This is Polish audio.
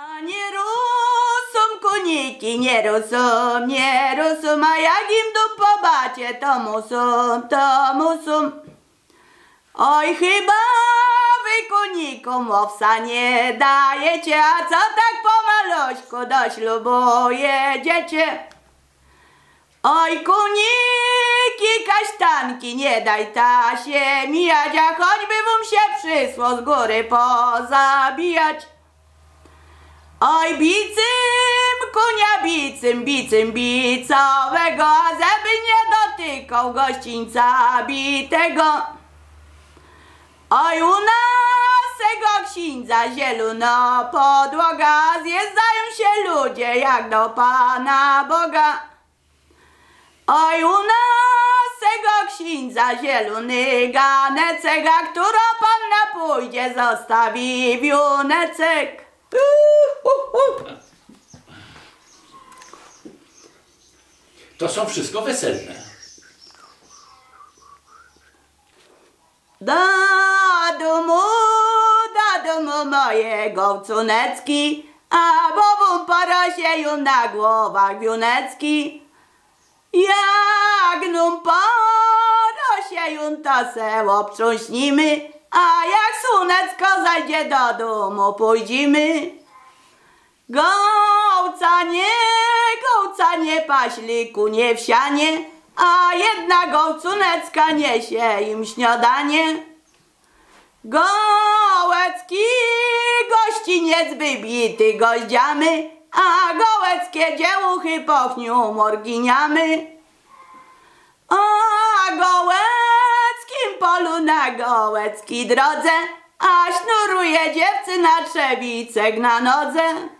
A nie rusum koniki, nie rusum, nie rusum, a jak im tu pobacie, to musum, to musum. Oj, chyba wy konikom owsa nie dajecie, a co tak pomaluśku do ślubu jedziecie? Oj, koniki, kasztanki, nie daj ta się mijać, a choćby wam się przysło z góry pozabijać. Oj, bicym, konia bicym, bicym bicowego, żeby nie dotykał gościńca bitego. Oj, u nas tego księdza zielono podłoga, zjeżdżają się ludzie jak do Pana Boga. Oj, u nas tego księdza zielony ganecek, a która panna pójdzie, zostawi wiunecek. To są wszystko weselne. Do domu, do domu mojego cunecki, a bobum porosieją na głowach wiunecki. Jak num porosieją, to se obtrząśnimy, a jak słonecko zajdzie do domu, pójdziemy. Gołca nie, gołca nie paśliku, nie wsianie, a jedna gołcunecka niesie im śniadanie. Gołecki gościniec wybity goździamy, a gołeckie dziełuchy pochniu morginiamy. A gołeckim polu na gołecki drodze, a sznuruje dziewcy na trzewicek na nodze.